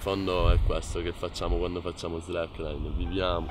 fondo è questo che facciamo quando facciamo slackline, viviamo.